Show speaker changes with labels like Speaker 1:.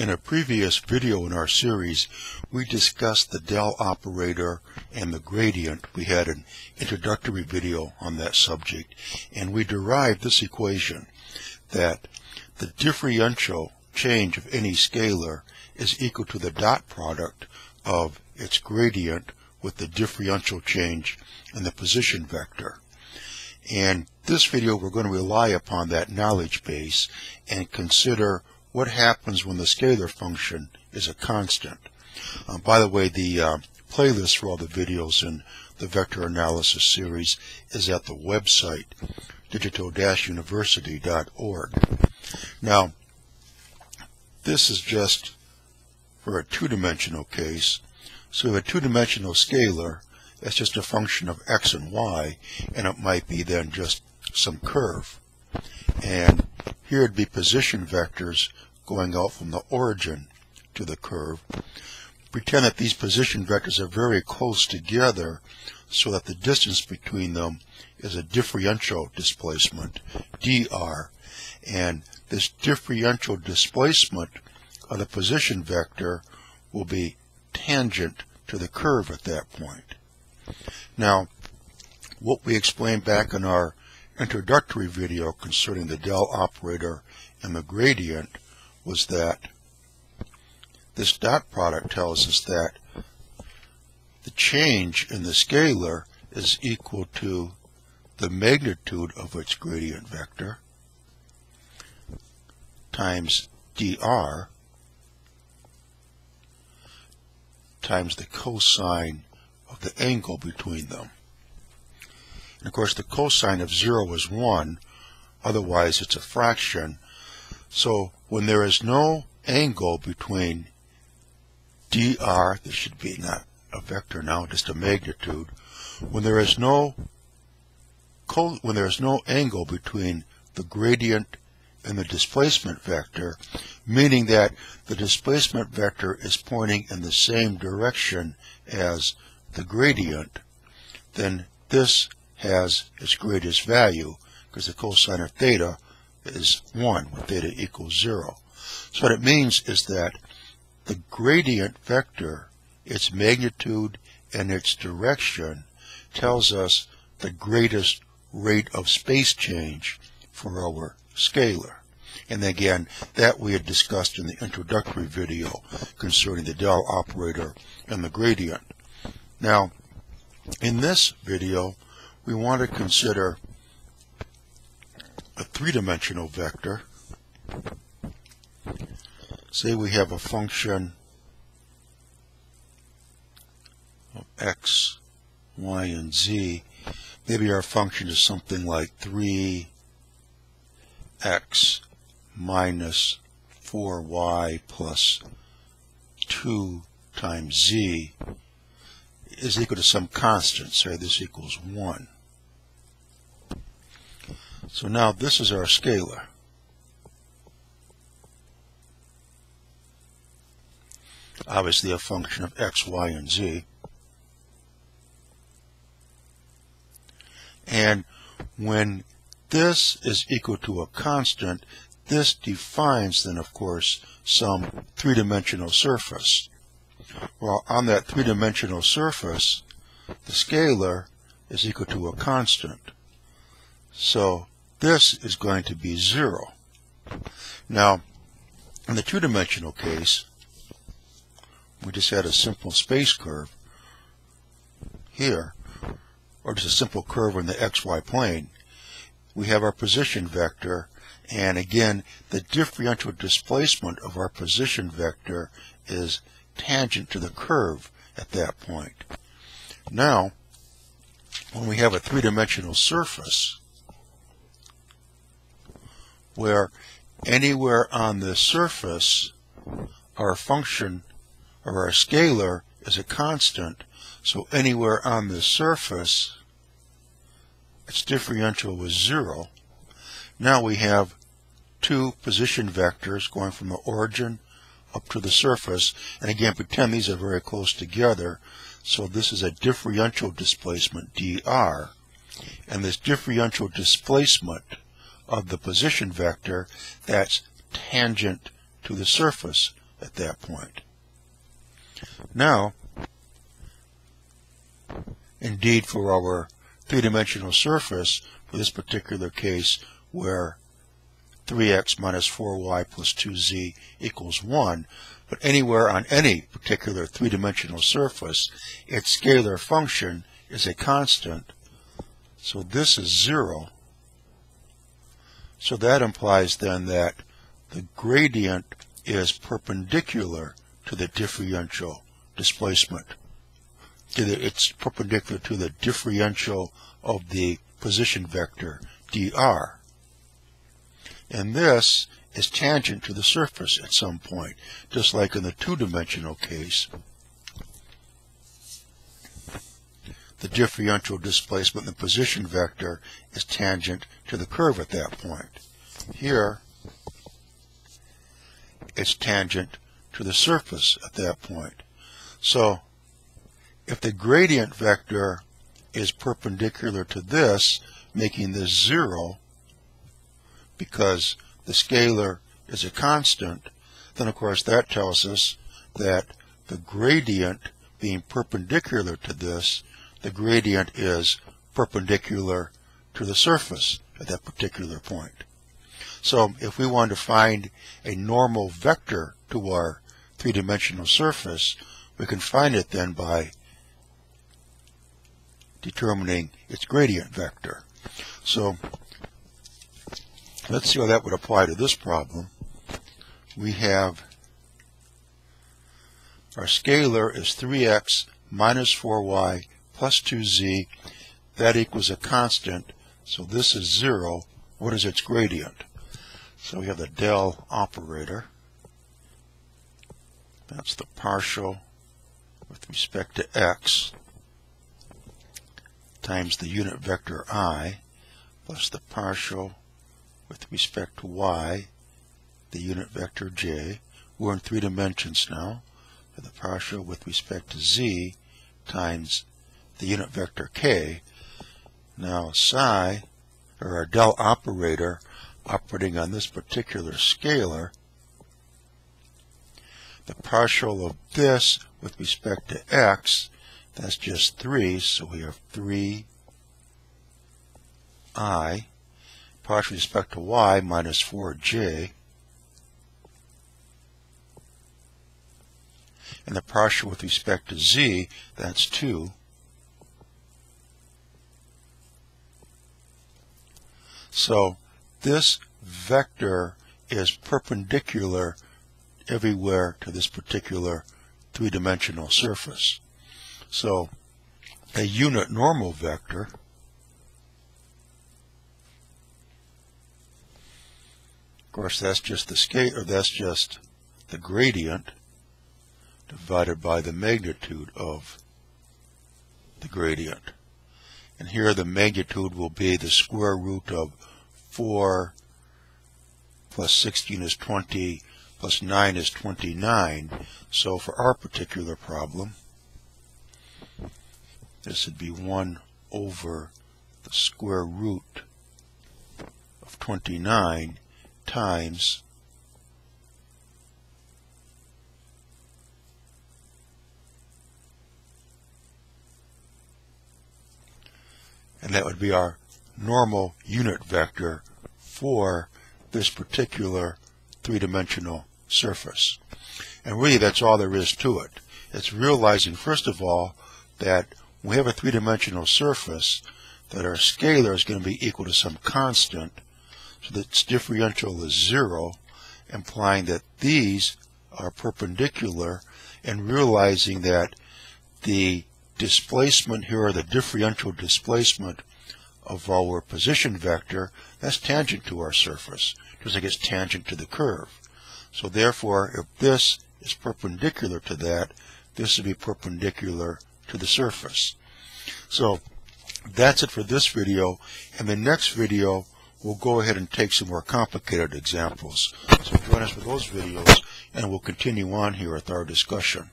Speaker 1: In a previous video in our series, we discussed the del operator and the gradient. We had an introductory video on that subject, and we derived this equation that the differential change of any scalar is equal to the dot product of its gradient with the differential change in the position vector. And this video we're going to rely upon that knowledge base and consider what happens when the scalar function is a constant. Uh, by the way, the uh, playlist for all the videos in the vector analysis series is at the website digital-university.org. Now, this is just for a two-dimensional case. So we have a two-dimensional scalar that's just a function of x and y, and it might be then just some curve. And here it'd be position vectors going out from the origin to the curve. Pretend that these position vectors are very close together so that the distance between them is a differential displacement, dr. And this differential displacement of the position vector will be tangent to the curve at that point. Now, what we explained back in our introductory video concerning the del operator and the gradient was that this dot product tells us that the change in the scalar is equal to the magnitude of its gradient vector times dr times the cosine of the angle between them. And of course the cosine of 0 is 1, otherwise it's a fraction. So when there is no angle between dr, this should be not a vector now, just a magnitude, when there is no when there is no angle between the gradient and the displacement vector, meaning that the displacement vector is pointing in the same direction as the gradient, then this has its greatest value because the cosine of theta is 1 when theta equals 0. So what it means is that the gradient vector, its magnitude and its direction, tells us the greatest rate of space change for our scalar. And again, that we had discussed in the introductory video concerning the del operator and the gradient. Now, in this video, we want to consider a three-dimensional vector. Say we have a function of x, y, and z. Maybe our function is something like 3x minus 4y plus 2 times z is equal to some constant. Say this equals 1. So now this is our scalar. Obviously a function of x, y, and z. And when this is equal to a constant, this defines then, of course, some three-dimensional surface. Well, on that three-dimensional surface, the scalar is equal to a constant. So this is going to be 0. Now, in the two-dimensional case, we just had a simple space curve here, or just a simple curve in the xy plane. We have our position vector, and again, the differential displacement of our position vector is tangent to the curve at that point. Now, when we have a three-dimensional surface, where anywhere on the surface our function or our scalar is a constant, so anywhere on the surface its differential was zero. Now we have two position vectors going from the origin up to the surface. And again, pretend these are very close together. So this is a differential displacement, dr. And this differential displacement of the position vector, that's tangent to the surface at that point. Now, indeed for our three-dimensional surface, for this particular case where 3x minus 4y plus 2z equals 1, but anywhere on any particular three-dimensional surface, its scalar function is a constant. So this is 0. So that implies then that the gradient is perpendicular to the differential displacement. It's perpendicular to the differential of the position vector dr. And this is tangent to the surface at some point, just like in the two-dimensional case. The differential displacement in the position vector is tangent to the curve at that point. Here, it's tangent to the surface at that point. So, if the gradient vector is perpendicular to this, making this zero, because the scalar is a constant, then of course that tells us that the gradient being perpendicular to this, the gradient is perpendicular to the surface at that particular point. So if we want to find a normal vector to our three-dimensional surface, we can find it then by determining its gradient vector. So Let's see how that would apply to this problem. We have our scalar is 3x minus 4y plus 2z. That equals a constant. So this is 0. What is its gradient? So we have the del operator. That's the partial with respect to x times the unit vector i plus the partial with respect to y, the unit vector j. We're in three dimensions now. The partial with respect to z times the unit vector k. Now psi, or our del operator, operating on this particular scalar, the partial of this with respect to x, that's just 3, so we have 3i partial with respect to y minus 4j, and the partial with respect to z, that's 2. So this vector is perpendicular everywhere to this particular three-dimensional surface. So a unit normal vector Of course, that's just the scale, or that's just the gradient divided by the magnitude of the gradient. And here the magnitude will be the square root of 4 plus 16 is 20 plus 9 is 29. So for our particular problem, this would be 1 over the square root of 29 times and that would be our normal unit vector for this particular three-dimensional surface. And really that's all there is to it. It's realizing first of all that we have a three-dimensional surface that our scalar is going to be equal to some constant so that its differential is zero, implying that these are perpendicular, and realizing that the displacement here, or the differential displacement of our position vector, that's tangent to our surface, just like it's tangent to the curve. So therefore, if this is perpendicular to that, this would be perpendicular to the surface. So that's it for this video. In the next video, we'll go ahead and take some more complicated examples. So join us for those videos, and we'll continue on here with our discussion.